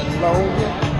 breakfast.